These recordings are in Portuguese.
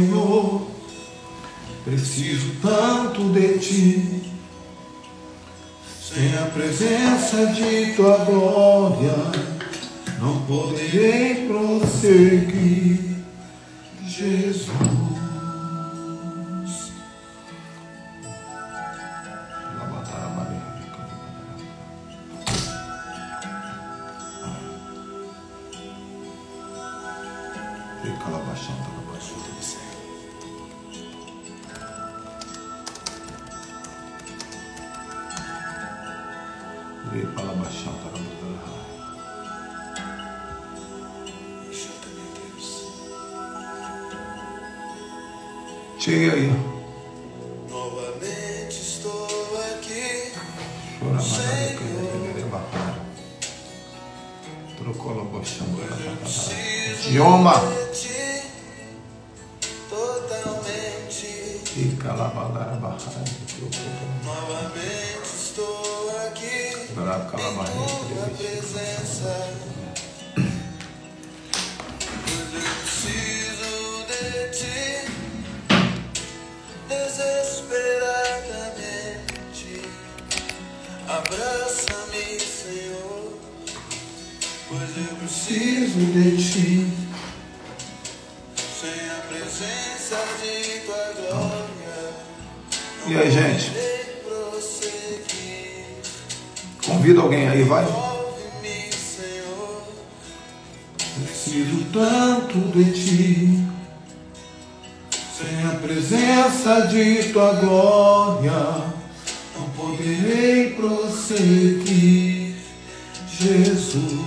Senhor. Preciso tanto de ti. Sem a presença de tua glória, não poderei prosseguir. Jesus. Preciso de ti. sem a presença de tua glória. E aí, gente? Convida alguém aí, vai. Preciso tanto de ti. Sem a presença de tua glória, não poderei prosseguir. Jesus.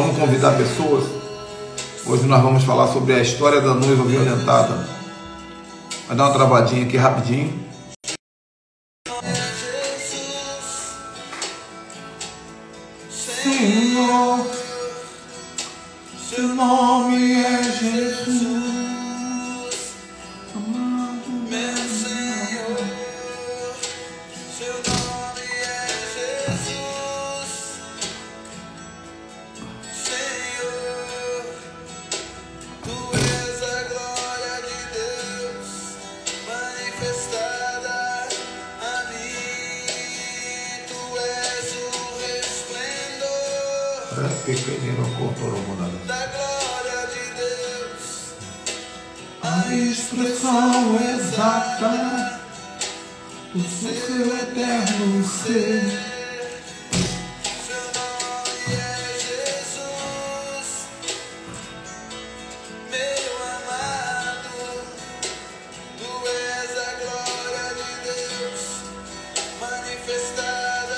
Vamos convidar pessoas. Hoje nós vamos falar sobre a história da noiva violentada. Vai dar uma travadinha aqui rapidinho. Resplendor pequenino contorno da glória de Deus. A expressão exata do seu eterno ser.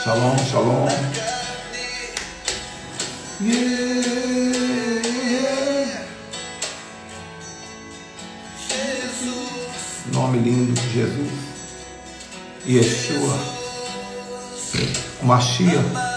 Seu nome O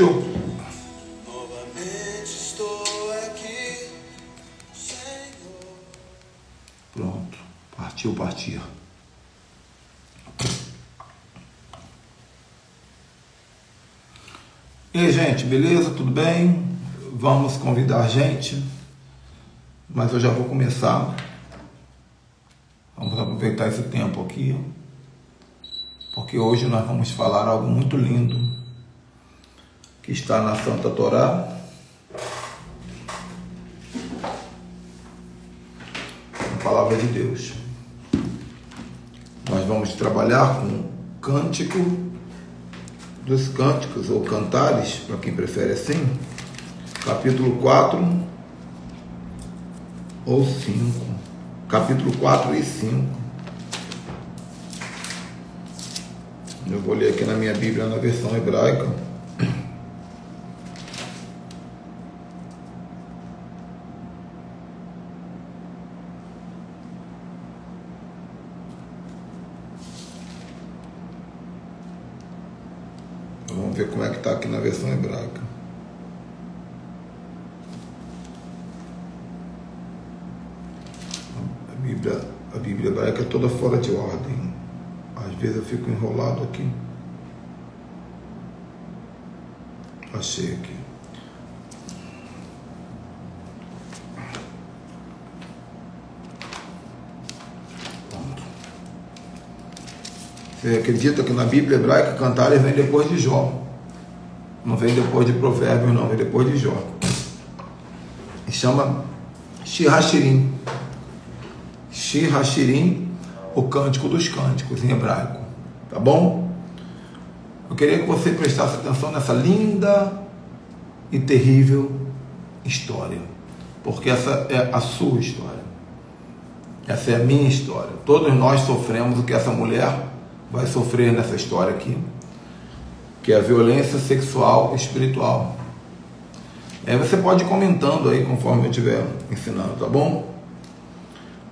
Partiu? Novamente estou aqui, Senhor. Pronto. Partiu, partiu. E aí, gente, beleza? Tudo bem? Vamos convidar gente. Mas eu já vou começar. Vamos aproveitar esse tempo aqui. Porque hoje nós vamos falar algo muito lindo que está na Santa Torá. A palavra de Deus. Nós vamos trabalhar com cântico dos cânticos ou cantares, para quem prefere assim, capítulo 4 ou 5. Capítulo 4 e 5. Eu vou ler aqui na minha Bíblia na versão hebraica. Vamos ver como é que está aqui na versão hebraica. A Bíblia, a Bíblia hebraica é toda fora de ordem. Às vezes eu fico enrolado aqui. Achei aqui. Você acredita que na Bíblia hebraica cantares vem depois de Jó? Vem depois de Provérbios, não, vem depois de Jó. E chama Shirashirim. Shirashirim, o cântico dos cânticos em hebraico. Tá bom? Eu queria que você prestasse atenção nessa linda e terrível história. Porque essa é a sua história. Essa é a minha história. Todos nós sofremos o que essa mulher vai sofrer nessa história aqui, que é a violência sexual espiritual. Aí você pode ir comentando aí conforme eu estiver ensinando, tá bom?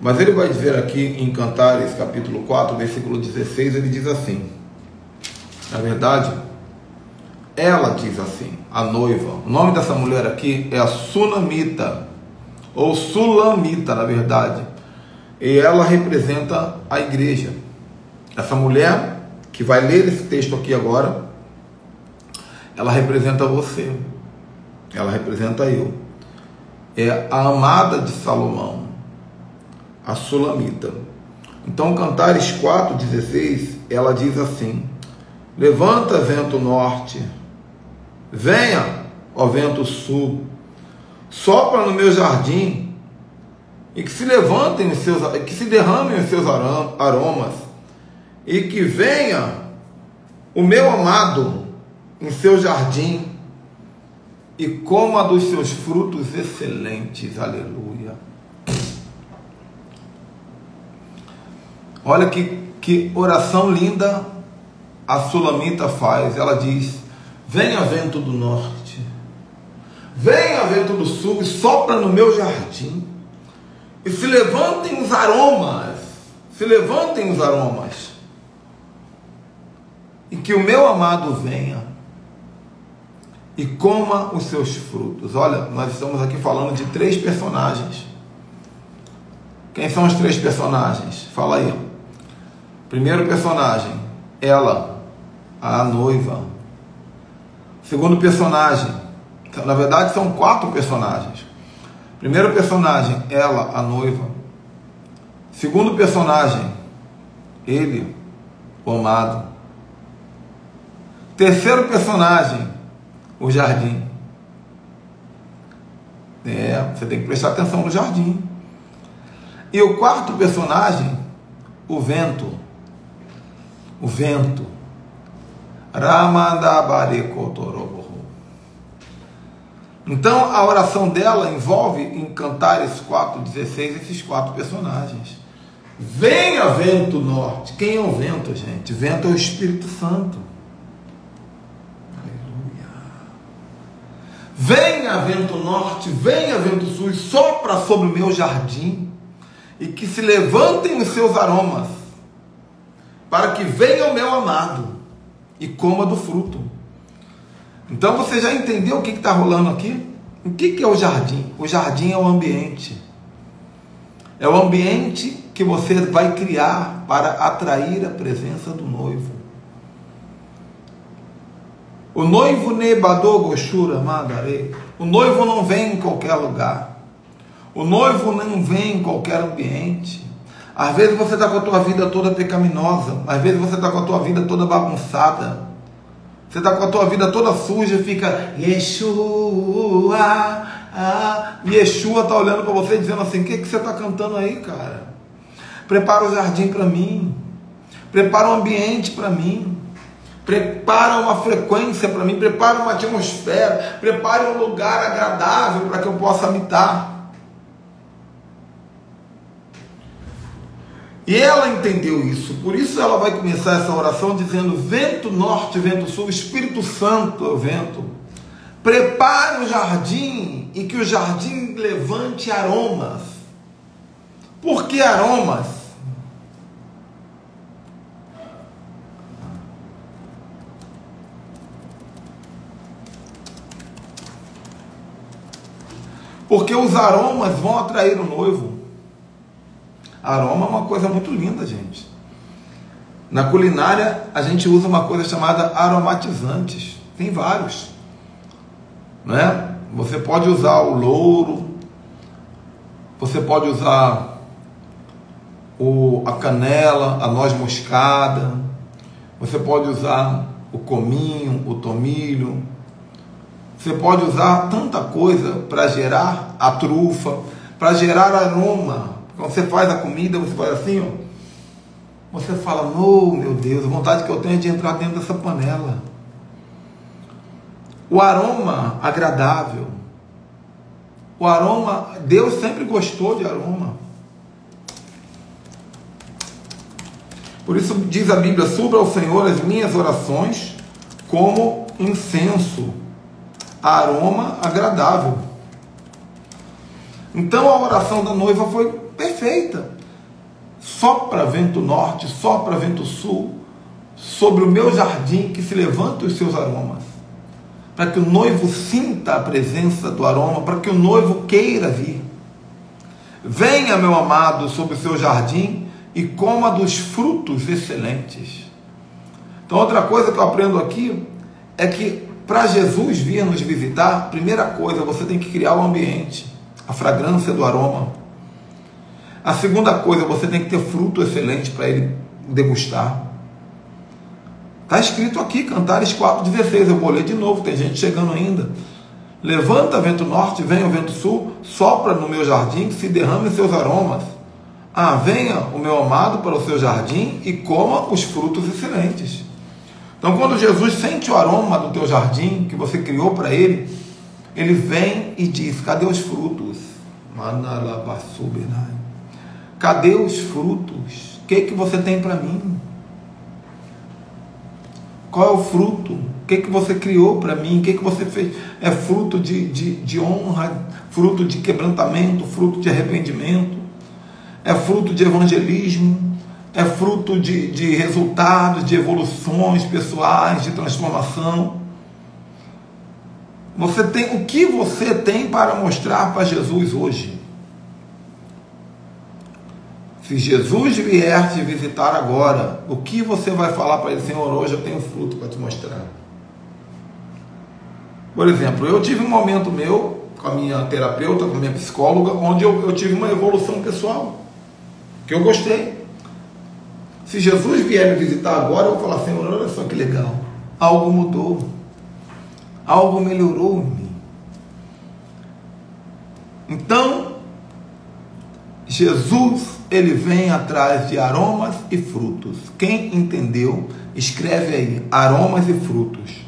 Mas ele vai dizer aqui em Cantares, capítulo 4, versículo 16, ele diz assim: Na verdade, ela diz assim, a noiva. O nome dessa mulher aqui é a Sunamita, ou Sulamita, na verdade. E ela representa a igreja. Essa mulher que vai ler esse texto aqui agora, ela representa você. Ela representa eu. É a amada de Salomão, a Sulamita. Então, Cantares 4,16, ela diz assim: Levanta, vento norte, venha, ó vento sul, sopra no meu jardim, e que se levantem os seus, que se derramem os seus aromas, e que venha o meu amado em seu jardim e coma dos seus frutos excelentes. Aleluia. Olha que, que oração linda a Sulamita faz. Ela diz: Venha vento do norte, venha vento do sul e sopra no meu jardim. E se levantem os aromas, se levantem os aromas. E que o meu amado venha e coma os seus frutos. Olha, nós estamos aqui falando de três personagens. Quem são os três personagens? Fala aí. Primeiro personagem, ela, a noiva. Segundo personagem, na verdade são quatro personagens. Primeiro personagem, ela, a noiva. Segundo personagem, ele, o amado. Terceiro personagem, o jardim. É, você tem que prestar atenção no jardim. E o quarto personagem, o vento. O vento. Ramandabarekotoroboho. Então a oração dela envolve em Cantares 4,16 esses quatro personagens. Venha vento norte. Quem é o vento, gente? Vento é o Espírito Santo. Venha vento norte, venha vento sul, sopra sobre o meu jardim, e que se levantem os seus aromas, para que venha o meu amado e coma do fruto. Então você já entendeu o que está rolando aqui? O que, que é o jardim? O jardim é o ambiente. É o ambiente que você vai criar para atrair a presença do noivo. O noivo Nebadô Goshura Madare. O noivo não vem em qualquer lugar. O noivo não vem em qualquer ambiente. Às vezes você está com a tua vida toda pecaminosa. Às vezes você está com a tua vida toda bagunçada. Você está com a tua vida toda suja e fica Yeshua. Ah, Yeshua está olhando para você dizendo assim: O que, que você está cantando aí, cara? Prepara o jardim para mim. Prepara o ambiente para mim prepara uma frequência para mim, prepara uma atmosfera, prepara um lugar agradável para que eu possa habitar. E ela entendeu isso, por isso ela vai começar essa oração dizendo: Vento norte, vento sul, Espírito Santo é o vento. Prepare o jardim e que o jardim levante aromas. Por que aromas? Porque os aromas vão atrair o noivo. Aroma é uma coisa muito linda, gente. Na culinária, a gente usa uma coisa chamada aromatizantes. Tem vários. Né? Você pode usar o louro, você pode usar o, a canela, a noz moscada, você pode usar o cominho, o tomilho, você pode usar tanta coisa para gerar a trufa, para gerar aroma. Quando você faz a comida, você faz assim, ó. Você fala, oh meu Deus, a vontade que eu tenho é de entrar dentro dessa panela. O aroma agradável. O aroma, Deus sempre gostou de aroma. Por isso diz a Bíblia: suba ao Senhor as minhas orações como incenso aroma agradável. Então a oração da noiva foi perfeita. Sopra vento norte, sopra vento sul, sobre o meu jardim que se levanta os seus aromas. Para que o noivo sinta a presença do aroma, para que o noivo queira vir. Venha, meu amado, sobre o seu jardim e coma dos frutos excelentes. Então, outra coisa que eu aprendo aqui é que para Jesus vir nos visitar, primeira coisa, você tem que criar o ambiente, a fragrância do aroma. A segunda coisa, você tem que ter fruto excelente para ele degustar. Está escrito aqui, Cantares 4,16. Eu vou ler de novo, tem gente chegando ainda. Levanta vento norte, venha o vento sul, sopra no meu jardim, se derrame seus aromas. Ah, venha o meu amado para o seu jardim e coma os frutos excelentes. Então, quando Jesus sente o aroma do teu jardim que você criou para ele, ele vem e diz: Cadê os frutos? Cadê os frutos? O que, que você tem para mim? Qual é o fruto? O que, que você criou para mim? O que, que você fez? É fruto de, de, de honra, fruto de quebrantamento, fruto de arrependimento, é fruto de evangelismo, é fruto de, de resultados, de evoluções pessoais, de transformação. Você tem o que você tem para mostrar para Jesus hoje? Se Jesus vier te visitar agora, o que você vai falar para ele, Senhor? Hoje eu tenho fruto para te mostrar. Por exemplo, eu tive um momento meu com a minha terapeuta, com a minha psicóloga, onde eu, eu tive uma evolução pessoal que eu gostei. Se Jesus vier me visitar agora, eu vou falar, Senhor, olha só que legal. Algo mudou. Algo melhorou em mim. Então, Jesus, ele vem atrás de aromas e frutos. Quem entendeu, escreve aí, aromas e frutos.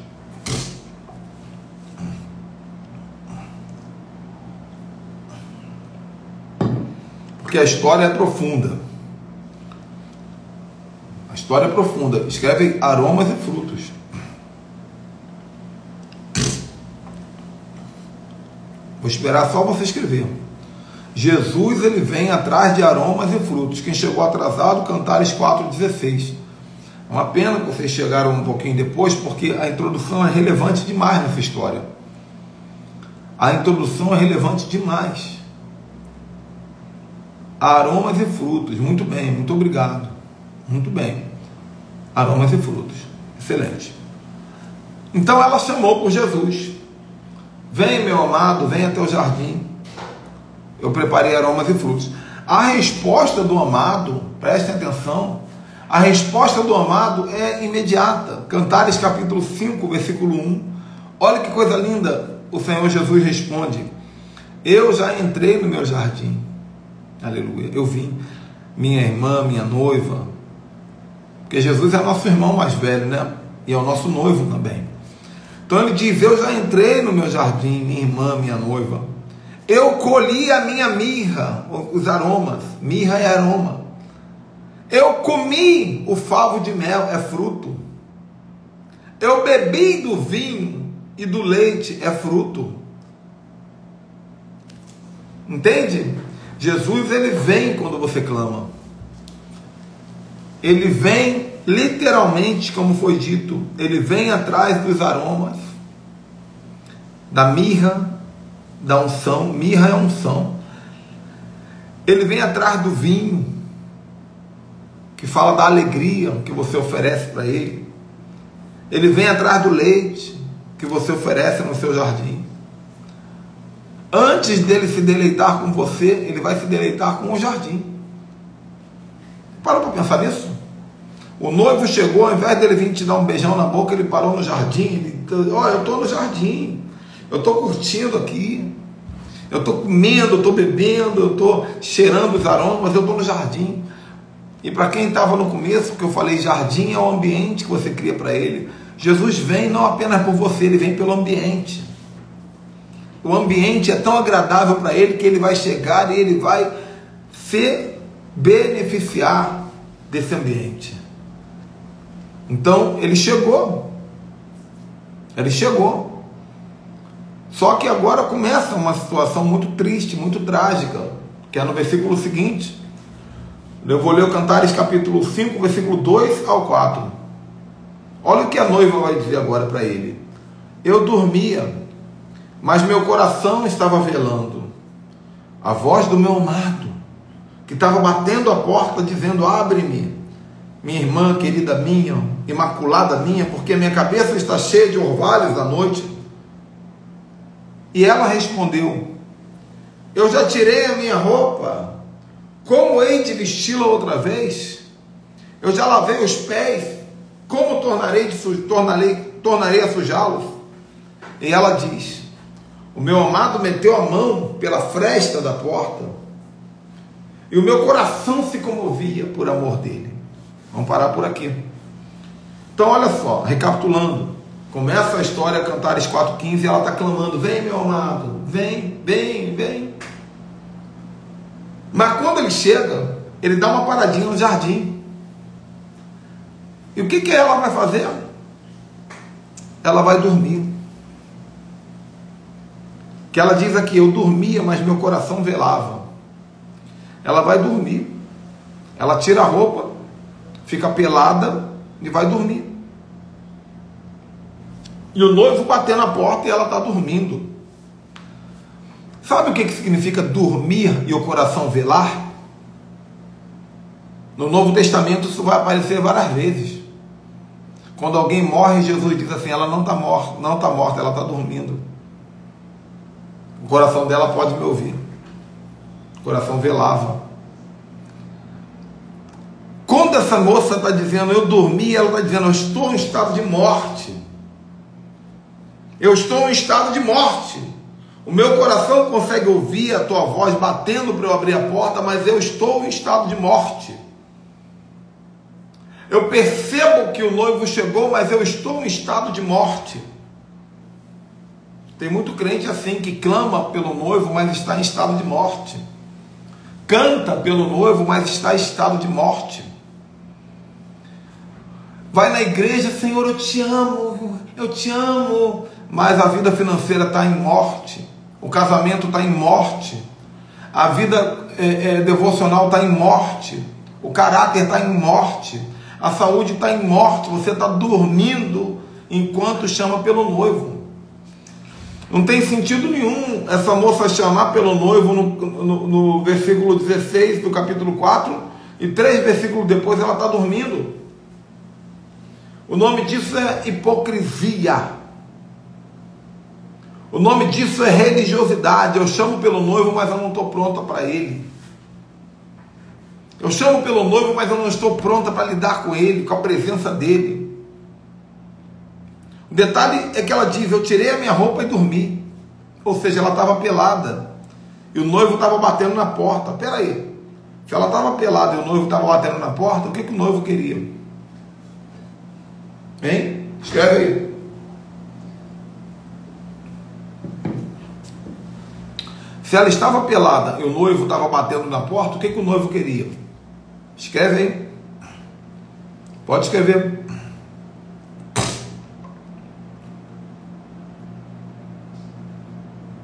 Porque a história é profunda. História profunda. Escreve aromas e frutos. Vou esperar só você escrever. Jesus ele vem atrás de aromas e frutos. Quem chegou atrasado, Cantares 4,16. É uma pena que vocês chegaram um pouquinho depois, porque a introdução é relevante demais nessa história. A introdução é relevante demais. Aromas e frutos. Muito bem, muito obrigado. Muito bem. Aromas e frutos. Excelente. Então ela chamou por Jesus. Vem, meu amado, vem até o jardim. Eu preparei aromas e frutos. A resposta do amado, prestem atenção, a resposta do amado é imediata. Cantares capítulo 5, versículo 1. Olha que coisa linda. O Senhor Jesus responde: Eu já entrei no meu jardim. Aleluia. Eu vim. Minha irmã, minha noiva. Porque Jesus é nosso irmão mais velho, né? E é o nosso noivo também. Então ele diz: Eu já entrei no meu jardim, minha irmã, minha noiva. Eu colhi a minha mirra, os aromas. Mirra é aroma. Eu comi o favo de mel, é fruto. Eu bebi do vinho e do leite, é fruto. Entende? Jesus ele vem quando você clama. Ele vem literalmente, como foi dito, ele vem atrás dos aromas, da mirra, da unção. Mirra é unção. Ele vem atrás do vinho, que fala da alegria que você oferece para ele. Ele vem atrás do leite que você oferece no seu jardim. Antes dele se deleitar com você, ele vai se deleitar com o jardim. Parou para pensar nisso? O noivo chegou, ao invés dele vir te dar um beijão na boca, ele parou no jardim. Ele, olha, eu estou no jardim, eu estou curtindo aqui, eu estou comendo, eu estou bebendo, eu estou cheirando os aromas, eu estou no jardim. E para quem estava no começo, que eu falei, jardim é o ambiente que você cria para ele. Jesus vem não apenas por você, ele vem pelo ambiente. O ambiente é tão agradável para ele que ele vai chegar e ele vai se beneficiar desse ambiente. Então, ele chegou. Ele chegou. Só que agora começa uma situação muito triste, muito trágica, que é no versículo seguinte. Eu vou ler o Cantares capítulo 5, versículo 2 ao 4. Olha o que a noiva vai dizer agora para ele. Eu dormia, mas meu coração estava velando. A voz do meu amado, que estava batendo a porta, dizendo: Abre-me, minha irmã querida minha, imaculada minha, porque minha cabeça está cheia de orvalhos da noite. E ela respondeu: Eu já tirei a minha roupa como hei de vesti-la outra vez? Eu já lavei os pés, como tornarei, de tornarei, tornarei a sujá-los? E ela diz: O meu amado meteu a mão pela fresta da porta, e o meu coração se comovia por amor dele. Vamos parar por aqui. Então, olha só, recapitulando. Começa a história, Cantares 4,15, e ela está clamando: Vem, meu amado, vem, vem, vem. Mas quando ele chega, ele dá uma paradinha no jardim. E o que, que ela vai fazer? Ela vai dormir. Que ela diz aqui: Eu dormia, mas meu coração velava. Ela vai dormir. Ela tira a roupa, fica pelada e vai dormir. E o noivo bater na porta e ela está dormindo. Sabe o que, que significa dormir e o coração velar? No Novo Testamento isso vai aparecer várias vezes. Quando alguém morre, Jesus diz assim: ela não está morta, não está morta, ela está dormindo. O coração dela pode me ouvir. O coração velava. Quando essa moça está dizendo eu dormi, ela está dizendo eu estou em estado de morte. Eu estou em estado de morte. O meu coração consegue ouvir a tua voz batendo para eu abrir a porta, mas eu estou em estado de morte. Eu percebo que o noivo chegou, mas eu estou em estado de morte. Tem muito crente assim que clama pelo noivo, mas está em estado de morte. Canta pelo noivo, mas está em estado de morte. Vai na igreja, Senhor, eu te amo, eu te amo, mas a vida financeira está em morte. O casamento está em morte. A vida é, é, devocional está em morte. O caráter está em morte. A saúde está em morte. Você está dormindo enquanto chama pelo noivo. Não tem sentido nenhum essa moça chamar pelo noivo no, no, no versículo 16 do capítulo 4 e três versículos depois ela está dormindo. O nome disso é hipocrisia. O nome disso é religiosidade. Eu chamo pelo noivo, mas eu não estou pronta para ele. Eu chamo pelo noivo, mas eu não estou pronta para lidar com ele, com a presença dele. O detalhe é que ela diz: Eu tirei a minha roupa e dormi. Ou seja, ela estava pelada. E o noivo estava batendo na porta. Pera aí. Se ela estava pelada e o noivo estava batendo na porta, o que, que o noivo queria? Hein? Escreve aí. Se ela estava pelada e o noivo estava batendo na porta, o que, que o noivo queria? Escreve aí. Pode escrever.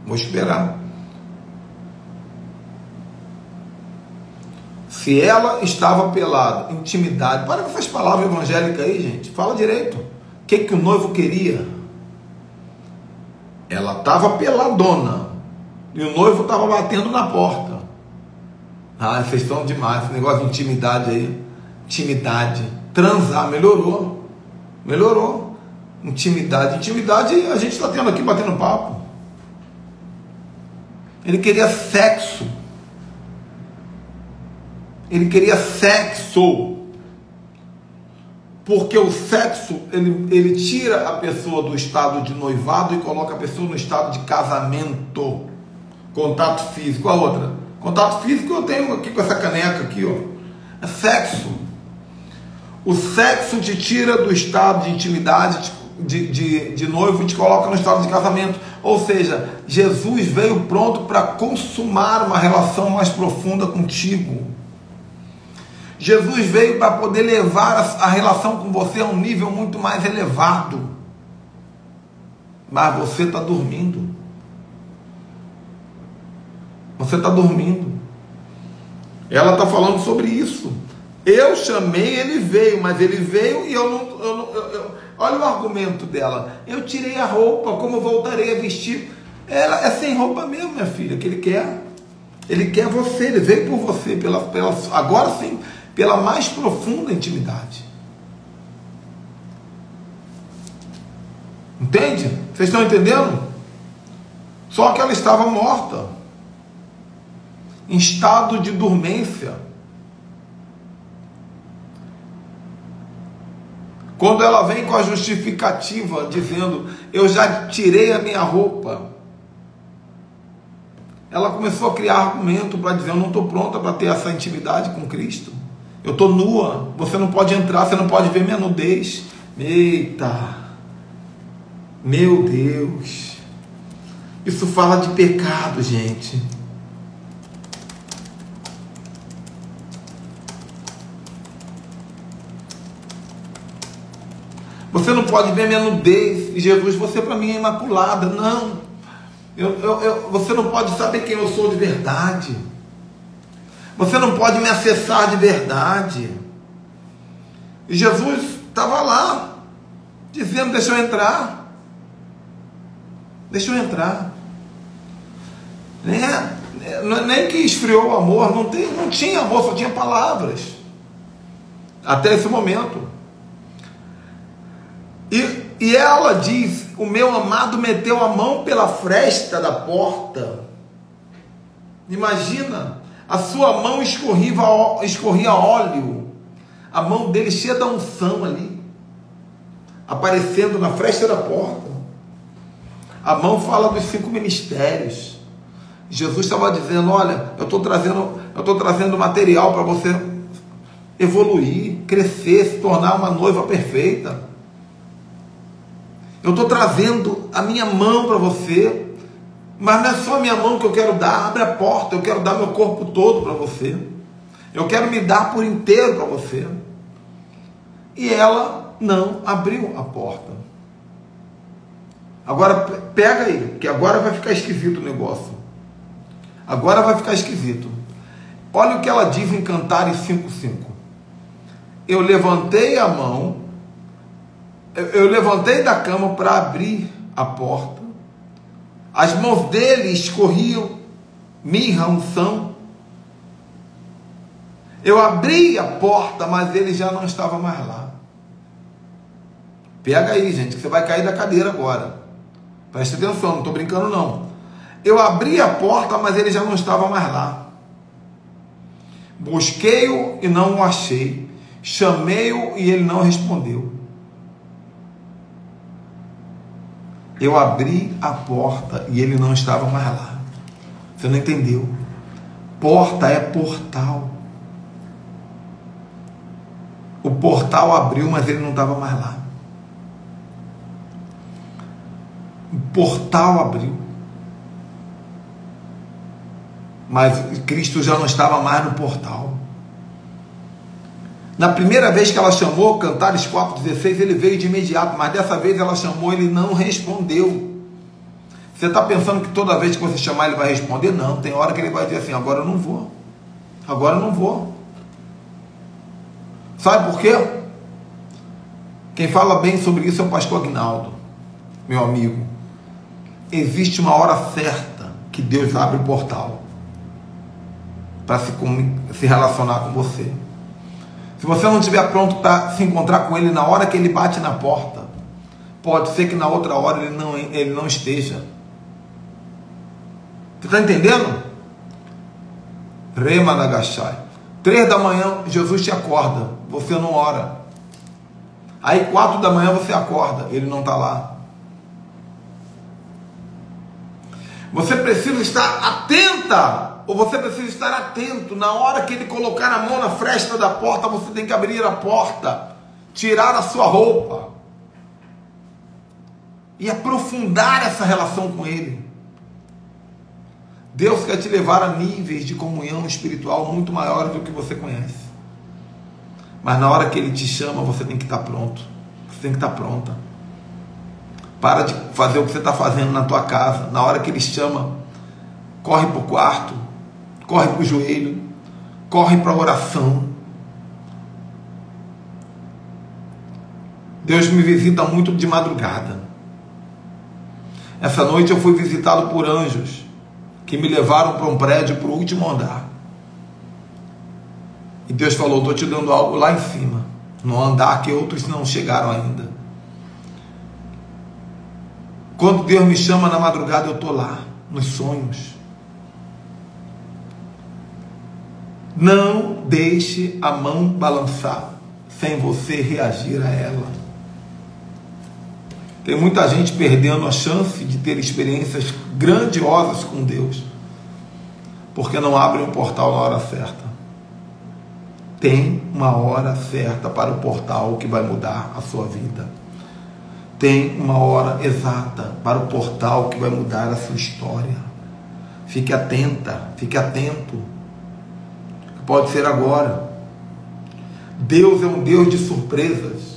Vou esperar. Se ela estava pelada, intimidade. Para com essas palavras evangélicas aí, gente. Fala direito. O que, que o noivo queria? Ela estava peladona. E o noivo estava batendo na porta. Ah, vocês estão demais. Esse negócio de intimidade aí. Intimidade. Transar. Melhorou. Melhorou. Intimidade. Intimidade a gente está tendo aqui batendo papo. Ele queria sexo. Ele queria sexo. Porque o sexo, ele, ele tira a pessoa do estado de noivado e coloca a pessoa no estado de casamento. Contato físico. A outra. Contato físico eu tenho aqui com essa caneca aqui, ó. É sexo. O sexo te tira do estado de intimidade de, de, de noivo e te coloca no estado de casamento. Ou seja, Jesus veio pronto para consumar uma relação mais profunda contigo. Jesus veio para poder levar a, a relação com você a um nível muito mais elevado. Mas você está dormindo. Você está dormindo. Ela está falando sobre isso. Eu chamei, ele veio, mas ele veio e eu não. Eu não eu, eu, olha o argumento dela. Eu tirei a roupa, como voltarei a vestir? Ela é sem roupa mesmo, minha filha, que ele quer. Ele quer você, ele veio por você, pela, pela, agora sim, pela mais profunda intimidade. Entende? Vocês estão entendendo? Só que ela estava morta em estado de dormência. Quando ela vem com a justificativa dizendo: Eu já tirei a minha roupa, ela começou a criar argumento para dizer: Eu não estou pronta para ter essa intimidade com Cristo. Eu estou nua, você não pode entrar, você não pode ver minha nudez. Eita, meu Deus, isso fala de pecado, gente. Você não pode ver minha nudez. Jesus, você para mim é imaculada. Não. Eu, eu, eu, você não pode saber quem eu sou de verdade. Você não pode me acessar de verdade. E Jesus estava lá, dizendo: Deixa eu entrar. Deixa eu entrar. Nem, nem que esfriou o amor, não, tem, não tinha amor, só tinha palavras. Até esse momento. E, e ela diz: O meu amado meteu a mão pela fresta da porta. Imagina, a sua mão escorria, óleo, a mão dele cheia da unção ali, aparecendo na fresta da porta. A mão fala dos cinco ministérios. Jesus estava dizendo: Olha, eu estou trazendo, eu estou trazendo material para você evoluir, crescer, se tornar uma noiva perfeita. Eu estou trazendo a minha mão para você, mas não é só minha mão que eu quero dar, abre a porta, eu quero dar meu corpo todo para você. Eu quero me dar por inteiro para você. E ela não abriu a porta. Agora pega aí, que agora vai ficar esquisito o negócio. Agora vai ficar esquisito. Olha o que ela diz em Cantares 5:5. Eu levantei a mão, eu levantei da cama para abrir a porta. As mãos dele escorriam mirra, unção. Eu abri a porta, mas ele já não estava mais lá. Pega aí, gente, que você vai cair da cadeira agora. Preste atenção, não estou brincando não. Eu abri a porta, mas ele já não estava mais lá. Busquei-o e não o achei. Chamei-o e ele não respondeu. Eu abri a porta e ele não estava mais lá. Você não entendeu? Porta é portal. O portal abriu, mas ele não estava mais lá. O portal abriu. Mas Cristo já não estava mais no portal. Na primeira vez que ela chamou, Cantares 4,16, ele veio de imediato, mas dessa vez ela chamou, ele não respondeu. Você está pensando que toda vez que você chamar ele vai responder? Não, tem hora que ele vai dizer assim: agora eu não vou. Agora eu não vou. Sabe por quê? Quem fala bem sobre isso é o pastor Agnaldo, meu amigo. Existe uma hora certa que Deus abre o portal para se, se relacionar com você. Se você não estiver pronto para se encontrar com ele na hora que ele bate na porta, pode ser que na outra hora ele não, ele não esteja. Você está entendendo? Rema Nagashai. Três da manhã, Jesus te acorda. Você não ora. Aí quatro da manhã você acorda. Ele não está lá. Você precisa estar atenta. Ou você precisa estar atento. Na hora que ele colocar a mão na fresta da porta, você tem que abrir a porta. Tirar a sua roupa. E aprofundar essa relação com ele. Deus quer te levar a níveis de comunhão espiritual muito maiores do que você conhece. Mas na hora que Ele te chama, você tem que estar pronto. Você tem que estar pronta. Para de fazer o que você está fazendo na tua casa. Na hora que Ele chama, corre para o quarto, corre para o joelho, corre para a oração. Deus me visita muito de madrugada. Essa noite eu fui visitado por anjos que me levaram para um prédio para o último andar. E Deus falou: Estou te dando algo lá em cima, no andar que outros não chegaram ainda. Quando Deus me chama na madrugada, eu estou lá, nos sonhos. Não deixe a mão balançar sem você reagir a ela. Tem muita gente perdendo a chance de ter experiências grandiosas com Deus, porque não abre o portal na hora certa. Tem uma hora certa para o portal que vai mudar a sua vida. Tem uma hora exata para o portal que vai mudar a sua história. Fique atenta, fique atento. Pode ser agora. Deus é um Deus de surpresas.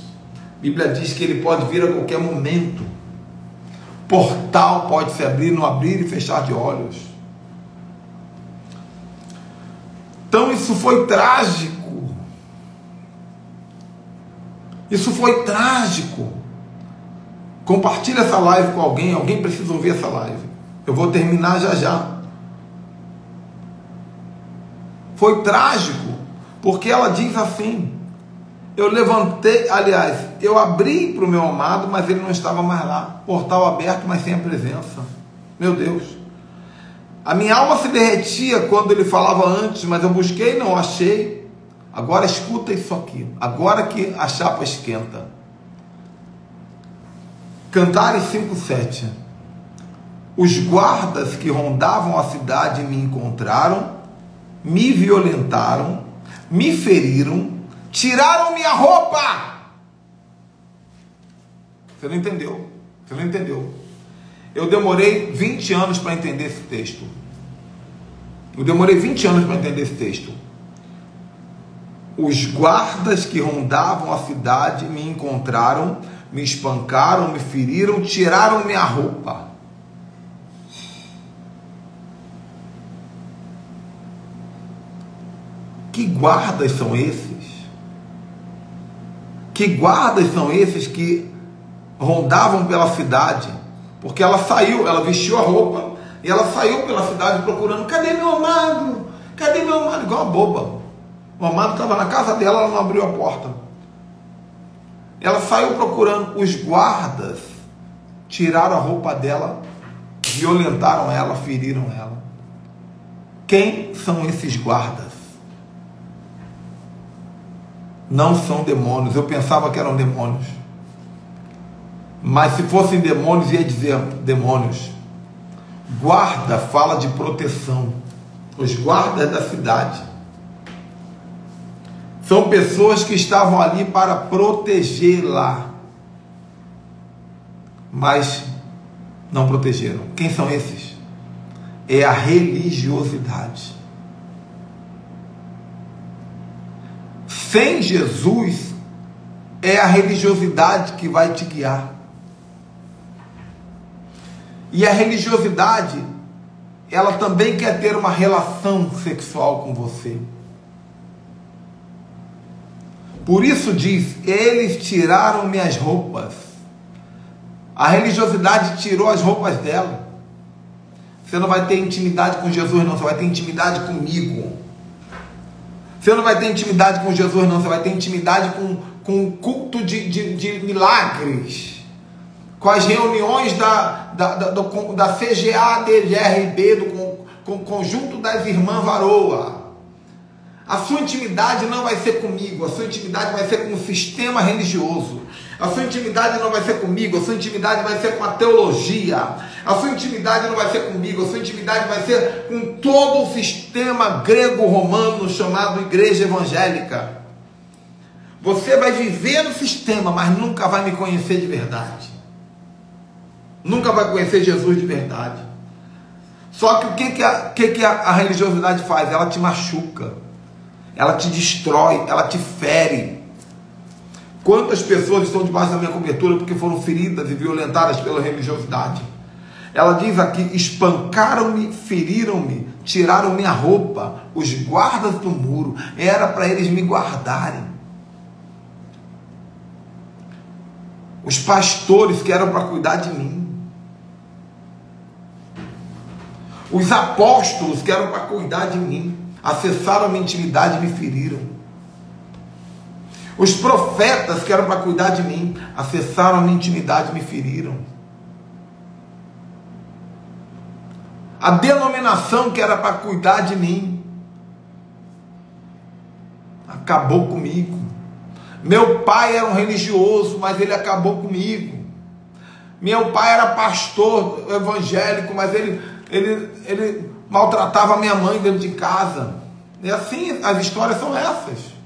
A Bíblia diz que ele pode vir a qualquer momento. Portal pode se abrir, não abrir e fechar de olhos. Então isso foi trágico. Isso foi trágico. Compartilhe essa live com alguém, alguém precisa ouvir essa live. Eu vou terminar já já. Foi trágico, porque ela diz assim: eu levantei, aliás, eu abri para o meu amado, mas ele não estava mais lá. Portal aberto, mas sem a presença. Meu Deus. A minha alma se derretia quando ele falava antes, mas eu busquei não achei. Agora escuta isso aqui. Agora que a chapa esquenta. Cantares 5,7. Os guardas que rondavam a cidade me encontraram, me violentaram, me feriram Tiraram minha roupa. Você não entendeu? Você não entendeu? Eu demorei 20 anos para entender esse texto. Eu demorei 20 anos para entender esse texto. Os guardas que rondavam a cidade me encontraram, me espancaram, me feriram, tiraram minha roupa. Que guardas são esses? Que guardas são esses que rondavam pela cidade? Porque ela saiu, ela vestiu a roupa e ela saiu pela cidade procurando: cadê meu amado? Cadê meu amado? Igual uma boba. O amado estava na casa dela, ela não abriu a porta. Ela saiu procurando. Os guardas tiraram a roupa dela, violentaram ela, feriram ela. Quem são esses guardas? Não são demônios. Eu pensava que eram demônios. Mas se fossem demônios, ia dizer demônios. Guarda fala de proteção. Os guardas da cidade são pessoas que estavam ali para protegê-la, mas não protegeram. Quem são esses? É a religiosidade. Sem Jesus, é a religiosidade que vai te guiar. E a religiosidade, ela também quer ter uma relação sexual com você. Por isso diz: eles tiraram minhas roupas. A religiosidade tirou as roupas dela. Você não vai ter intimidade com Jesus, não, você vai ter intimidade comigo. Você não vai ter intimidade com Jesus, não, você vai ter intimidade com, com o culto de, de, de milagres com as reuniões da, da, da, da CGA, DGRB, do com, com, conjunto das irmãs Varoa. A sua intimidade não vai ser comigo, a sua intimidade vai ser com o sistema religioso. A sua intimidade não vai ser comigo, a sua intimidade vai ser com a teologia. A sua intimidade não vai ser comigo, a sua intimidade vai ser com todo o sistema grego-romano chamado Igreja Evangélica. Você vai viver no sistema, mas nunca vai me conhecer de verdade. Nunca vai conhecer Jesus de verdade. Só que o que, que, a, que, que a, a religiosidade faz? Ela te machuca, ela te destrói, ela te fere. Quantas pessoas estão debaixo da minha cobertura porque foram feridas e violentadas pela religiosidade? Ela diz aqui: espancaram-me, feriram-me, tiraram minha roupa, os guardas do muro, era para eles me guardarem. Os pastores que eram para cuidar de mim. Os apóstolos que eram para cuidar de mim, acessaram a minha intimidade e me feriram. Os profetas que eram para cuidar de mim, acessaram a minha intimidade e me feriram. A denominação que era para cuidar de mim, acabou comigo. Meu pai era um religioso, mas ele acabou comigo. Meu pai era pastor evangélico, mas ele ele, ele maltratava minha mãe dentro de casa. E assim, as histórias são essas.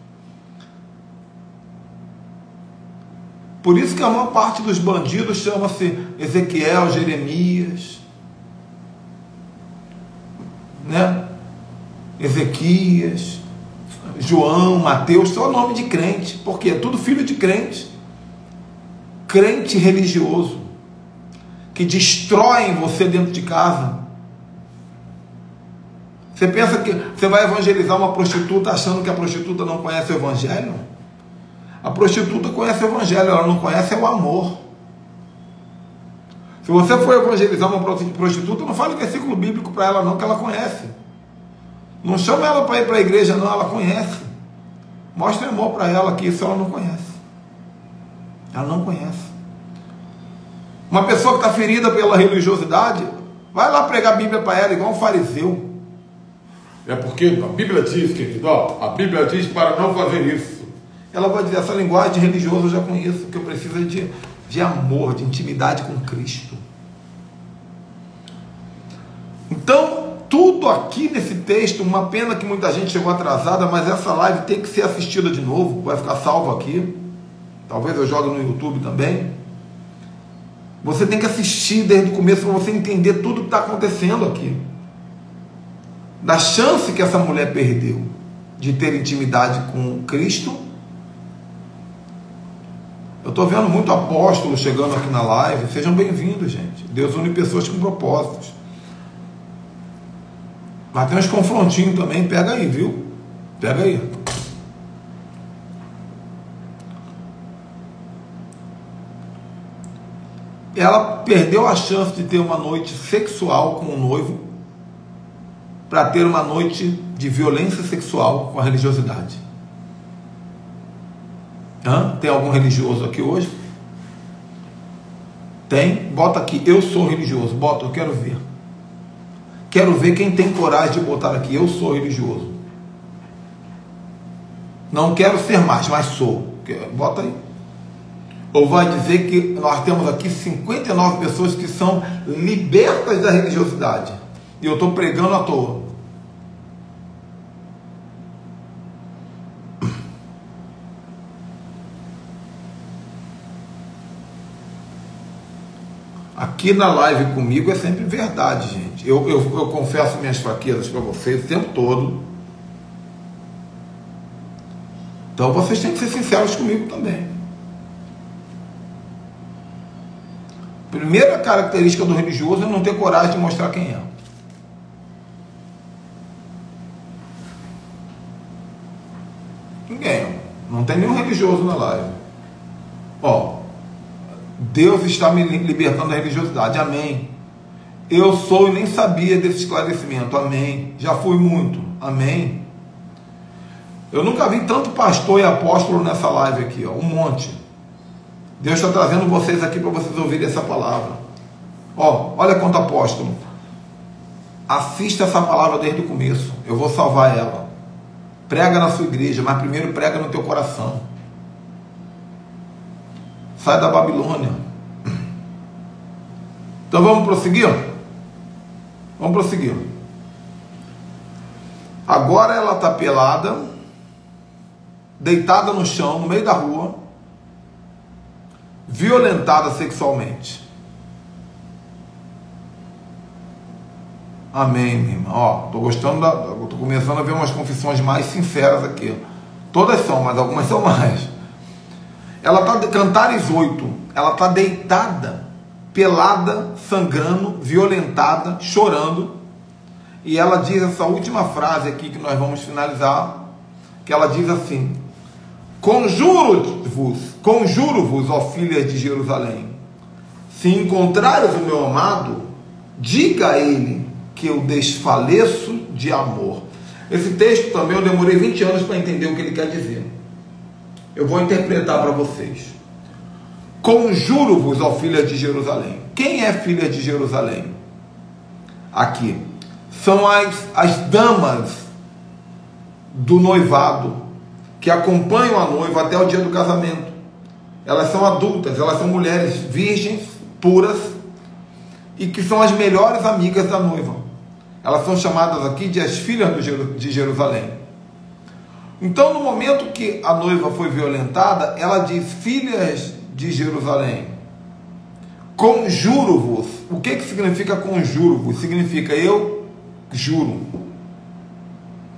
Por isso que a maior parte dos bandidos chama-se Ezequiel, Jeremias, né? Ezequias, João, Mateus, só nome de crente, porque é tudo filho de crente. Crente religioso, que destroem você dentro de casa. Você pensa que você vai evangelizar uma prostituta achando que a prostituta não conhece o evangelho? A prostituta conhece o evangelho, ela não conhece é o amor. Se você for evangelizar uma prostituta, não fale versículo bíblico para ela não, que ela conhece. Não chama ela para ir para a igreja, não, ela conhece. Mostre amor para ela, que isso ela não conhece. Ela não conhece. Uma pessoa que está ferida pela religiosidade, vai lá pregar a Bíblia para ela, igual um fariseu. É porque a Bíblia diz, querido, ó, a Bíblia diz para não fazer isso. Ela vai dizer, essa linguagem religiosa eu já conheço, que eu preciso é de, de amor, de intimidade com Cristo. Então, tudo aqui nesse texto, uma pena que muita gente chegou atrasada, mas essa live tem que ser assistida de novo, vai ficar salvo aqui. Talvez eu jogue no YouTube também. Você tem que assistir desde o começo para você entender tudo que está acontecendo aqui da chance que essa mulher perdeu de ter intimidade com Cristo Eu estou vendo muito apóstolo chegando aqui na live. Sejam bem-vindos, gente. Deus une pessoas com propósitos. Mas tem uns confrontinhos também. Pega aí, viu? Pega aí. Ela perdeu a chance de ter uma noite sexual com o noivo para ter uma noite de violência sexual com a religiosidade. Hã? Tem algum religioso aqui hoje? Tem? Bota aqui, eu sou religioso. Bota, eu quero ver. Quero ver quem tem coragem de botar aqui, eu sou religioso. Não quero ser mais, mas sou. Bota aí. Ou vai dizer que nós temos aqui 59 pessoas que são libertas da religiosidade. E eu estou pregando à toa. Aqui na live comigo é sempre verdade, gente. Eu, eu, eu confesso minhas fraquezas para vocês o tempo todo. Então vocês têm que ser sinceros comigo também. Primeira característica do religioso é não ter coragem de mostrar quem é. Ninguém. Não tem nenhum religioso na live. Ó, Deus está me libertando da religiosidade. Amém. Eu sou e nem sabia desse esclarecimento. Amém. Já fui muito. Amém. Eu nunca vi tanto pastor e apóstolo nessa live aqui, ó, um monte. Deus está trazendo vocês aqui para vocês ouvirem essa palavra. Ó, olha quanto apóstolo. Assista essa palavra desde o começo. Eu vou salvar ela. Prega na sua igreja, mas primeiro prega no teu coração. Sai da Babilônia. Então vamos prosseguir? Vamos prosseguir. Agora ela está pelada, deitada no chão, no meio da rua, violentada sexualmente. Amém, minha irmã. Ó, tô gostando da. Tô começando a ver umas confissões mais sinceras aqui. Todas são, mas algumas são mais. Ela está, Cantares 8, ela está deitada, pelada, sangrando, violentada, chorando. E ela diz essa última frase aqui que nós vamos finalizar, que ela diz assim: Conjuro-vos, conjuro-vos, ó filhas de Jerusalém, se encontrares o meu amado, diga a ele que eu desfaleço de amor. Esse texto também eu demorei 20 anos para entender o que ele quer dizer. Eu vou interpretar para vocês. Conjuro-vos, ó filha de Jerusalém. Quem é filha de Jerusalém? Aqui. São as, as damas do noivado que acompanham a noiva até o dia do casamento. Elas são adultas, elas são mulheres virgens, puras e que são as melhores amigas da noiva. Elas são chamadas aqui de as filhas de Jerusalém. Então, no momento que a noiva foi violentada, ela diz: Filhas de Jerusalém, conjuro-vos. O que, que significa conjuro-vos? Significa eu juro.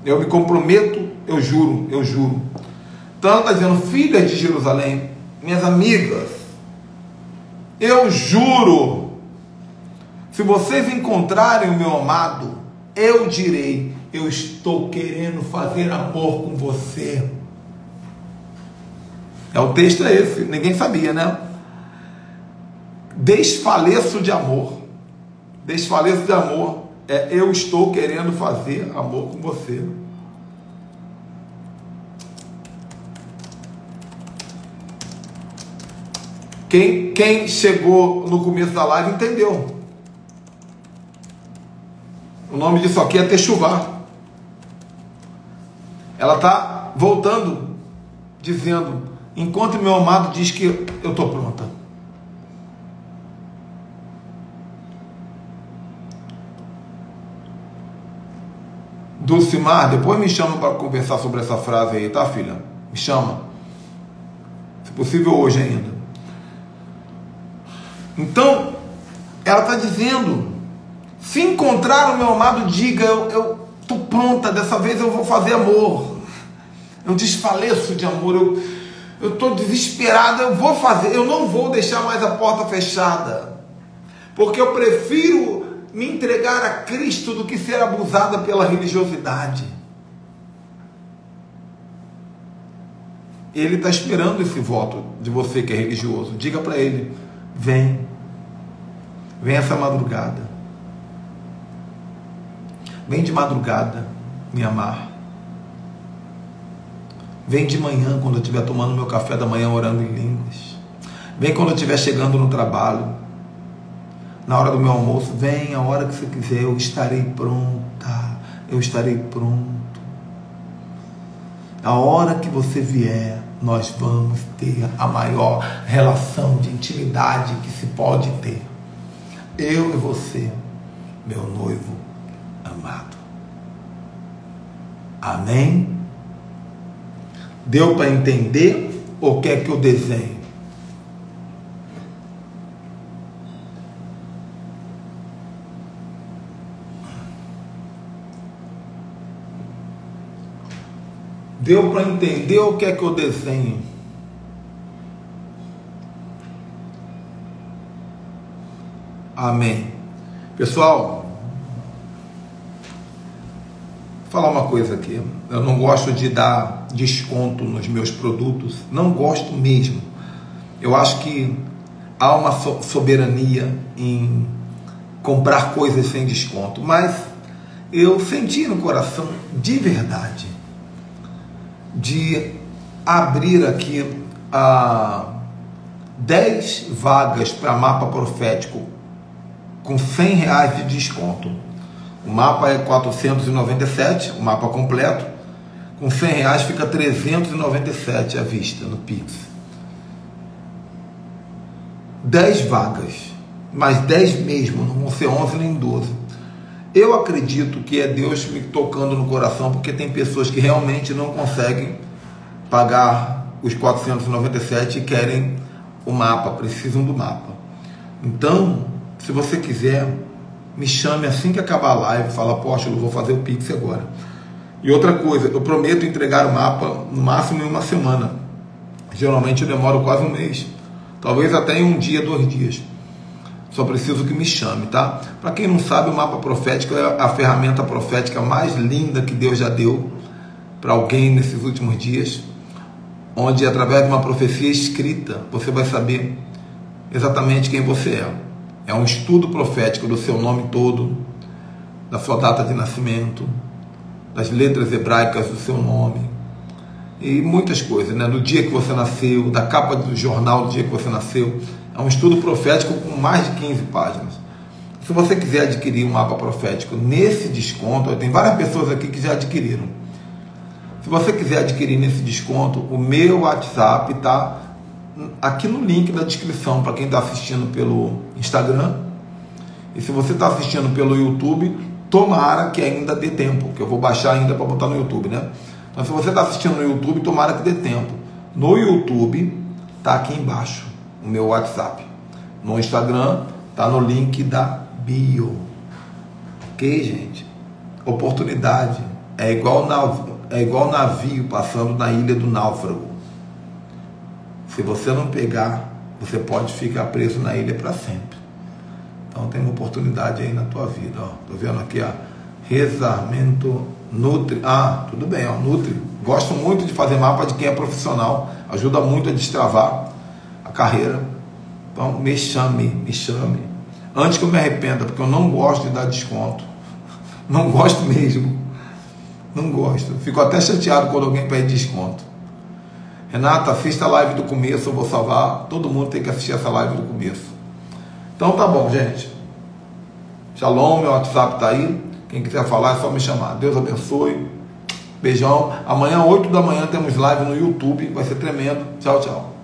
Eu me comprometo, eu juro, eu juro. Então está dizendo, filhas de Jerusalém, minhas amigas, eu juro, se vocês encontrarem o meu amado, eu direi, eu estou querendo fazer amor com você. É o texto é esse, ninguém sabia, né? Desfaleço de amor. Desfaleço de amor é eu estou querendo fazer amor com você. Quem, quem chegou no começo da live entendeu. O nome disso aqui é Techuvá. Ela está voltando, dizendo: enquanto meu amado diz que eu estou pronta. Dulcimar, depois me chama para conversar sobre essa frase aí, tá, filha? Me chama. Se possível, hoje ainda. Então, ela está dizendo: se encontrar o meu amado, diga, eu, eu Estou pronta, dessa vez eu vou fazer amor. Eu desfaleço de amor. Eu, Eu estou desesperado, eu vou fazer, eu não vou deixar mais a porta fechada. Porque eu prefiro me entregar a Cristo do que ser abusada pela religiosidade. Ele está esperando esse voto de você que é religioso. Diga para ele: vem, vem essa madrugada. Vem de madrugada me amar. Vem de manhã, quando eu estiver tomando meu café da manhã, orando em línguas. Vem quando eu estiver chegando no trabalho. Na hora do meu almoço, vem a hora que você quiser, eu estarei pronta. Eu estarei pronto. A hora que você vier, nós vamos ter a maior relação de intimidade que se pode ter. Eu e você, meu noivo amado. Amém? Deu para entender ou quer que eu desenhe? Deu para entender ou quer que eu desenhe? Amém. Pessoal, falar uma coisa aqui. Eu não gosto de dar desconto nos meus produtos, não gosto mesmo. Eu acho que há uma soberania em comprar coisas sem desconto, mas eu senti no coração de verdade de abrir aqui a 10 vagas para mapa profético com 100 reais de desconto. O mapa é 497, o mapa completo. Com 100 reais fica 397 à vista no Pix. 10 vagas, mas 10 mesmo, não vão ser 11 nem 12. Eu acredito que é Deus me tocando no coração, porque tem pessoas que realmente não conseguem pagar os 497 e querem o mapa, precisam do mapa. Então, se você quiser, me chame assim que acabar a live, fala, apóstolo, vou fazer o Pix agora. E outra coisa, eu prometo entregar o mapa no máximo em uma semana. Geralmente eu demoro quase um mês. Talvez até em um dia, dois dias. Só preciso que me chame, tá? Para quem não sabe, o mapa profético é a ferramenta profética mais linda que Deus já deu para alguém nesses últimos dias, onde através de uma profecia escrita você vai saber exatamente quem você é. É um estudo profético do seu nome todo, da sua data de nascimento, das letras hebraicas do seu nome e muitas coisas, né? Do dia que você nasceu, da capa do jornal do dia que você nasceu. É um estudo profético com mais de 15 páginas. Se você quiser adquirir um mapa profético nesse desconto, tem várias pessoas aqui que já adquiriram. Se você quiser adquirir nesse desconto, o meu WhatsApp está aqui no link da descrição para quem está assistindo pelo Instagram. E se você está assistindo pelo YouTube, tomara que ainda dê tempo, que eu vou baixar ainda para botar no YouTube, né? Então, se você está assistindo no YouTube, tomara que dê tempo. No YouTube, tá aqui embaixo o meu WhatsApp. No Instagram, tá no link da bio. Ok, gente? Oportunidade é igual navio, é igual navio passando na ilha do náufrago. Se você não pegar, você pode ficar preso na ilha para sempre. Então tem uma oportunidade aí na tua vida. Tô vendo aqui, ó. Rezamento Nutri. Ah, tudo bem, ó. Nutri. Gosto muito de fazer mapa de quem é profissional. Ajuda muito a destravar a carreira. Então me chame, me chame. Antes que eu me arrependa, porque eu não gosto de dar desconto. Não gosto mesmo. Não gosto. Fico até chateado quando alguém pede desconto. Renata, assista a live do começo, eu vou salvar. Todo mundo tem que assistir essa live do começo. Então tá bom, gente. Shalom, meu WhatsApp está aí. Quem quiser falar é só me chamar. Deus abençoe. Beijão. Amanhã, 8 da manhã, temos live no YouTube. Vai ser tremendo. Tchau, tchau.